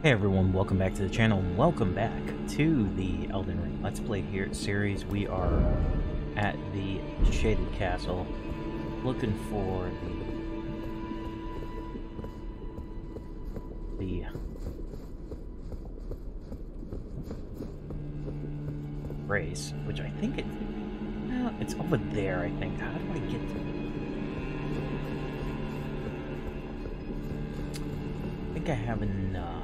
Hey everyone, welcome back to the channel, welcome back to the Elden Ring Let's Play here series. We are at the Shaded Castle, looking for the... the... race, which I think it... Well, it's over there, I think. How do I get to I think I have enough.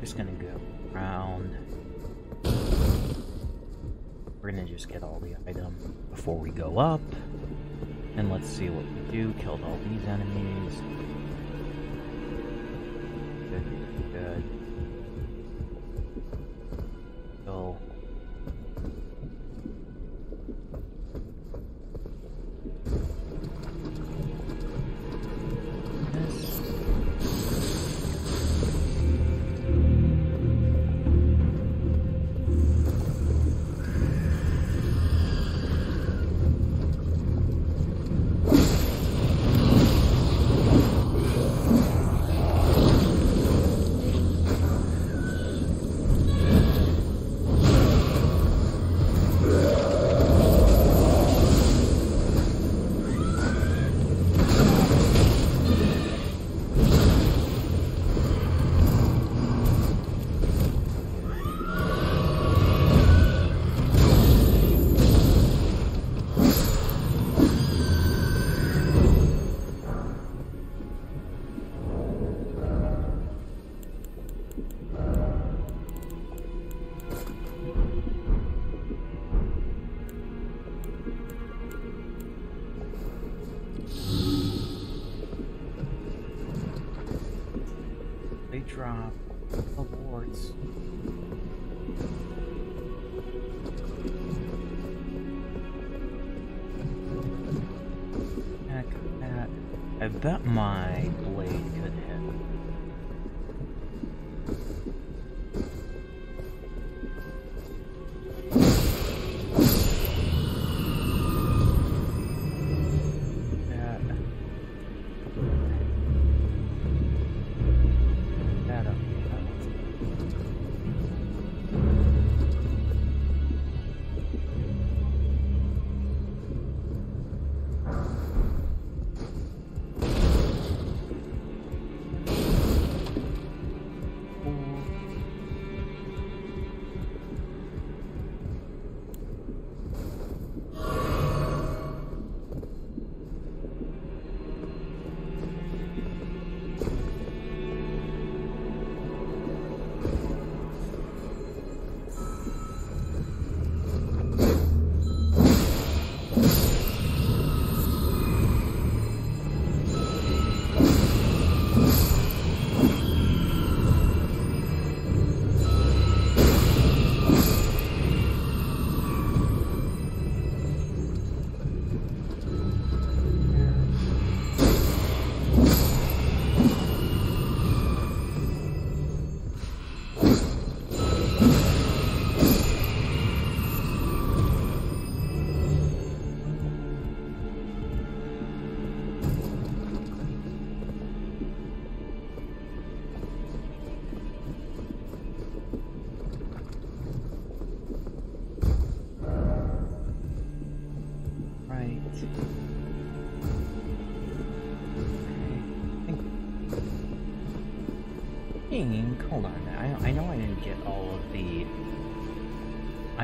Just gonna go around. We're gonna just get all the items before we go up. And let's see what we do. Killed all these enemies. Good, good. Drop awards. Heck, that. I bet my blade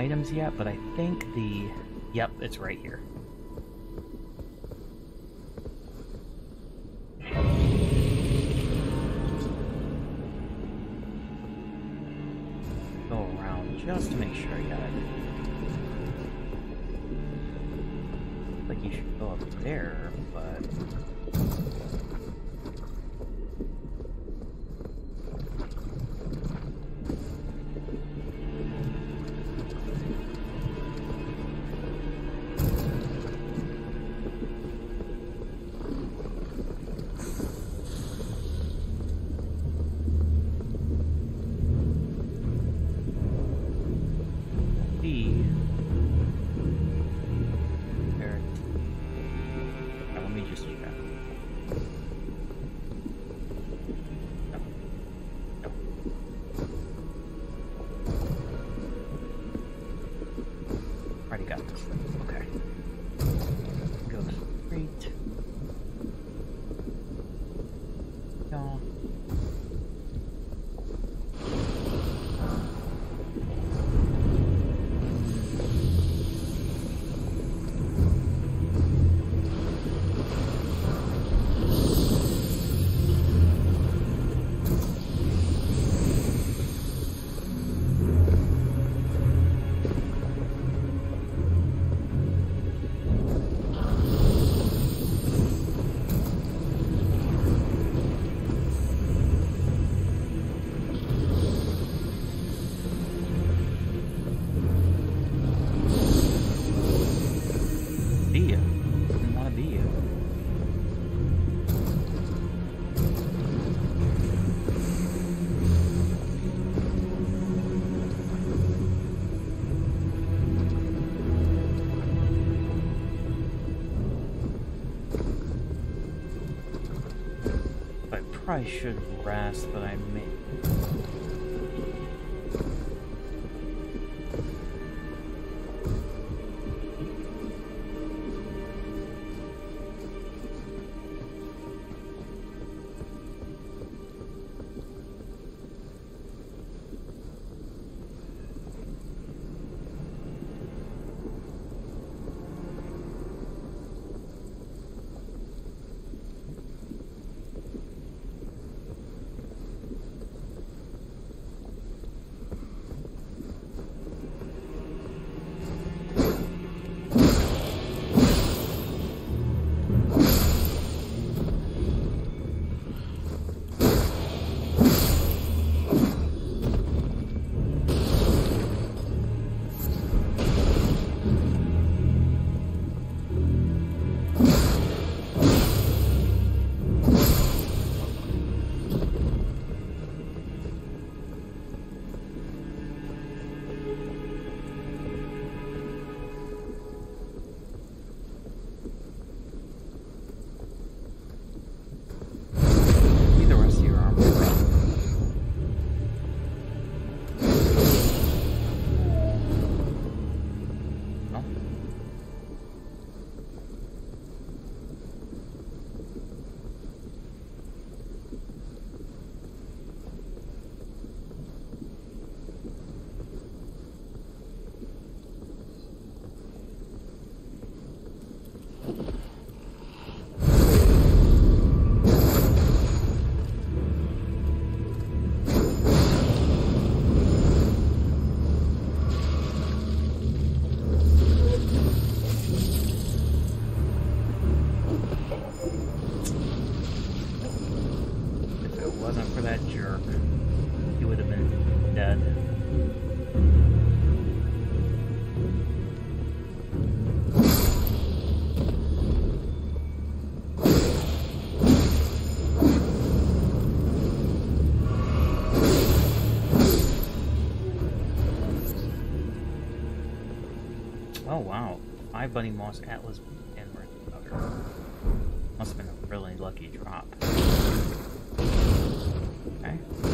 items yet, but I think the... Yep, it's right here. Go around just to make sure I got it. like you should go up there, but... should rest, but I Bunny Moss Atlas and Must have been a really lucky drop. Okay.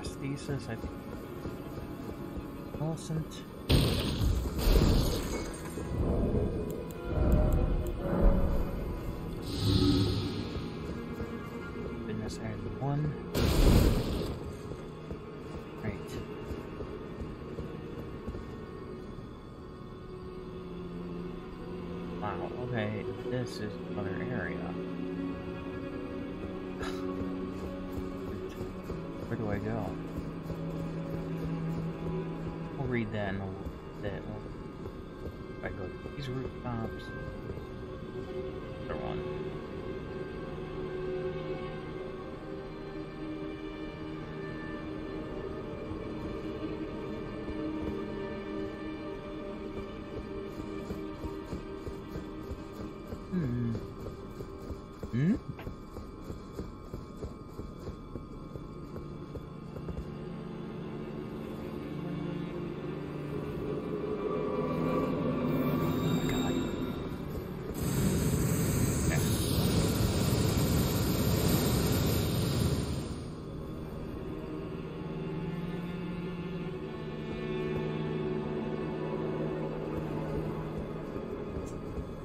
Prosthesis, I think. Millicent. Fitness added one. Right. Wow, okay, this is another area. Where do I go? We'll read that in a little bit. If I go to these rooftops. Other one.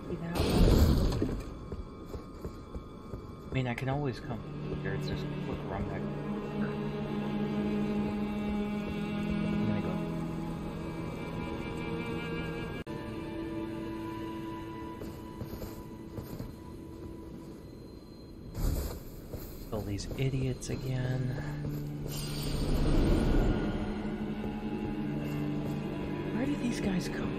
That? I mean, I can always come here. It's just look wrong back. Go. Kill these idiots again. Where did these guys come?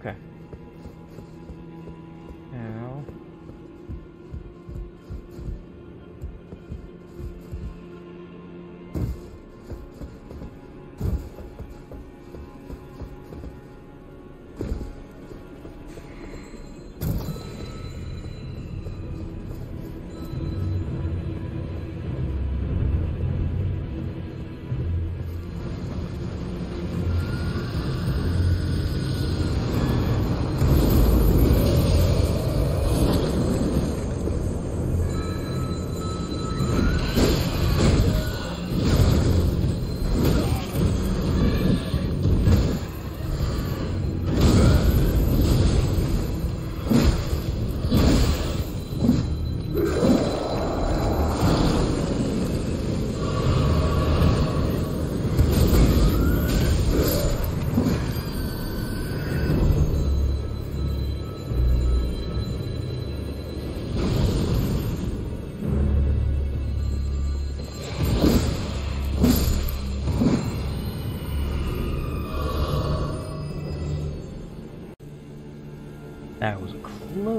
Okay.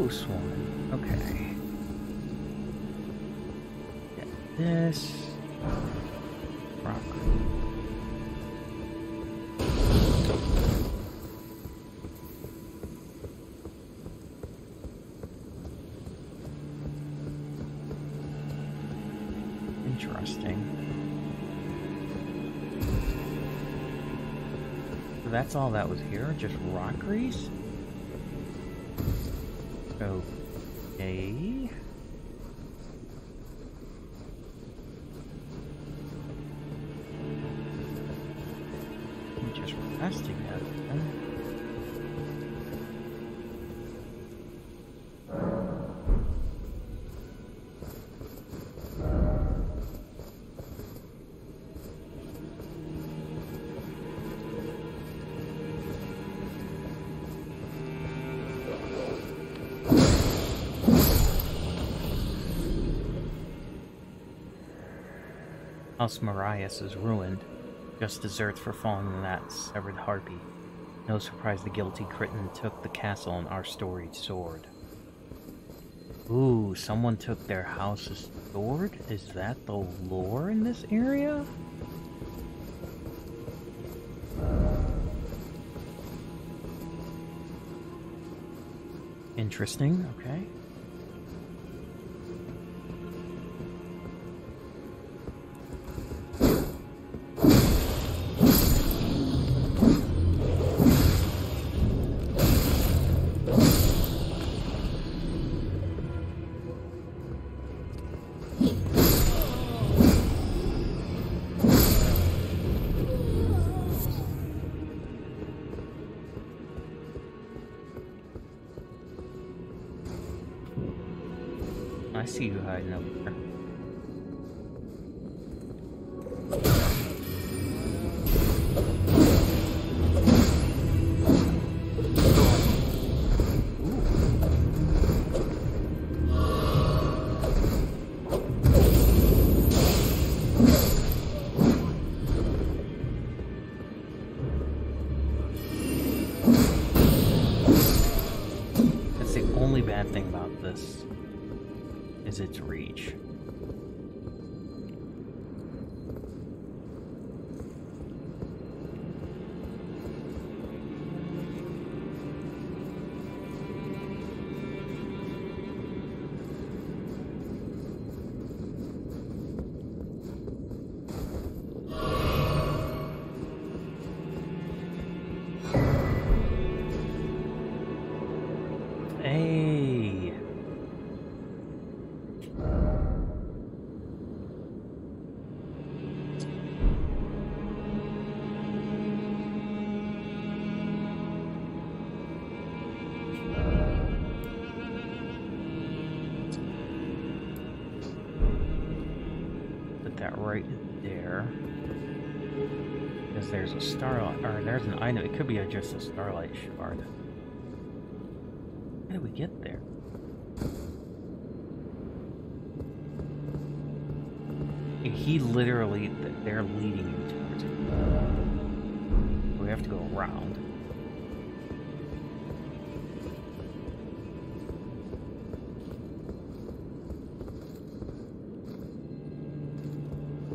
Close one. Okay. Get this. Rock. Interesting. So that's all that was here? Just rock grease? House Marais is ruined, just deserts for falling in that severed harpy. No surprise the guilty Crichton took the castle and our storied sword. Ooh, someone took their house's sword? Is that the lore in this area? Interesting, okay. See you over there. Its reach. There's a starlight, or there's an item. It could be just a starlight shard. How did we get there? He literally, they're leading you towards it. We have to go around.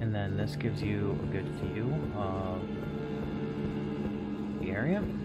And then this gives you a good view of area.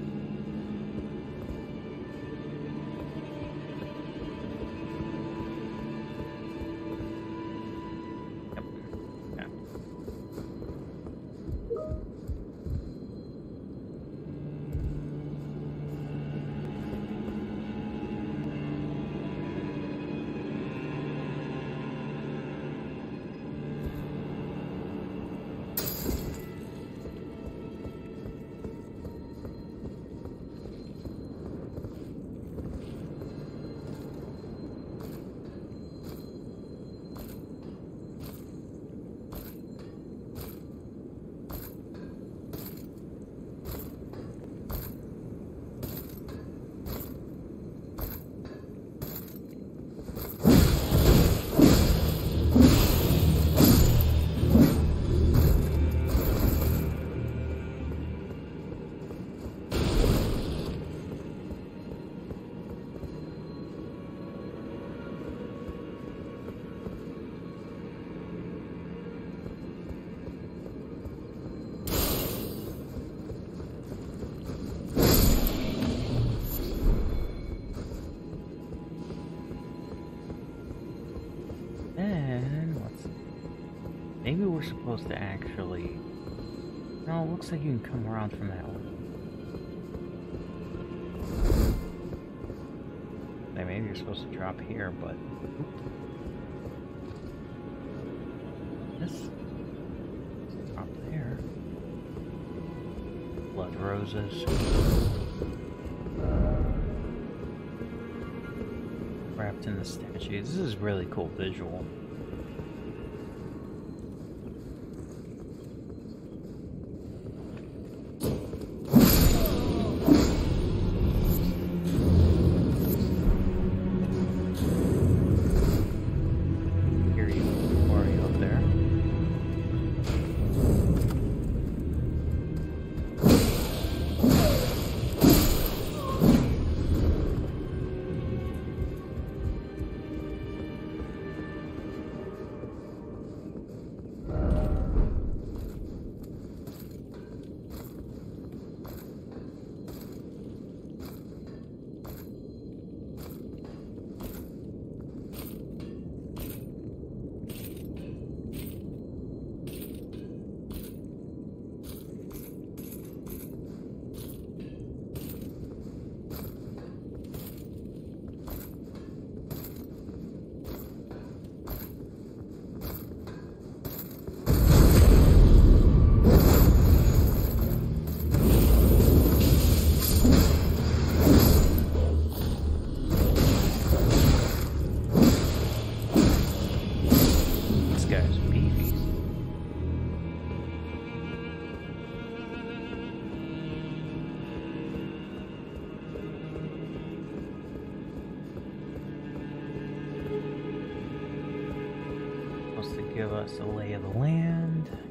We're supposed to actually... No, it looks like you can come around from that one. maybe you're supposed to drop here, but... This... Drop there. Blood roses. Wrapped in the statue. This is really cool visual. Give us a lay of the land.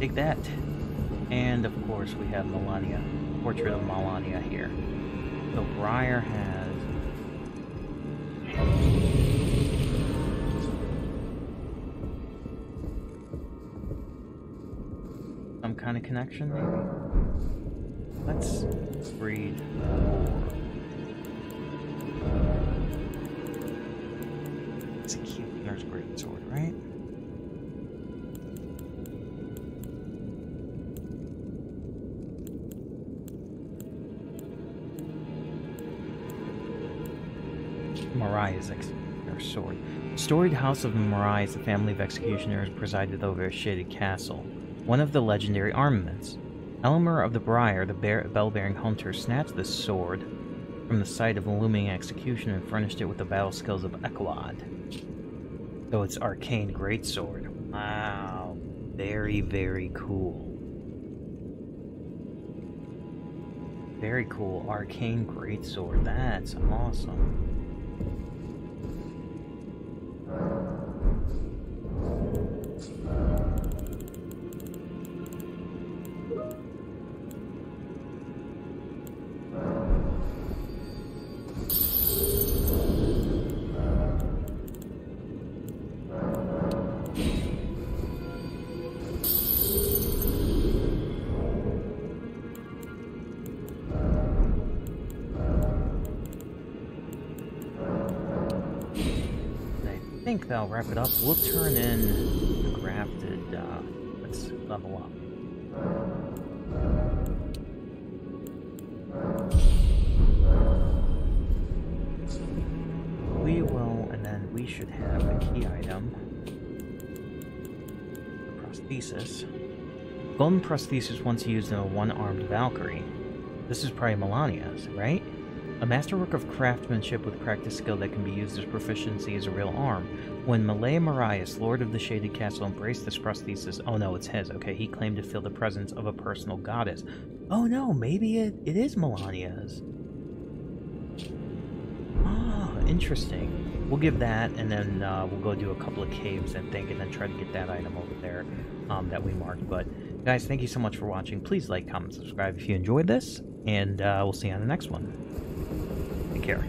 Take that. And of course we have Malenia, portrait of Malenia here. So Briar has some kind of connection, maybe. Let's read more. Executioner's great sword, right? Marais's executioner's sword. Storied House of Marais is the family of executioners presided over a shaded castle, one of the legendary armaments. Elemer of the Briar, the bear- bell-bearing hunter, snatched this sword from the site of a looming execution and furnished it with the battle skills of Eklod. So it's arcane greatsword. Wow. Very, very cool. Very cool. Arcane greatsword. That's awesome. That'll wrap it up. We'll turn in the grafted. Uh, let's level up. We will, and then we should have a key item. The prosthesis. Golden prosthesis once used in a one-armed Valkyrie. This is probably Malenia's, right? A masterwork of craftsmanship with practice skill that can be used as proficiency as a real arm. When Malay Marais, Lord of the Shaded Castle, embraced this prosthesis, oh no, it's his. Okay, he claimed to feel the presence of a personal goddess. Oh no, maybe it, it is Malenia's. Ah, interesting. We'll give that, and then uh, we'll go do a couple of caves, and think, and then try to get that item over there um, that we marked. But guys, thank you so much for watching. Please like, comment, subscribe if you enjoyed this, and uh, we'll see you on the next one. Take care.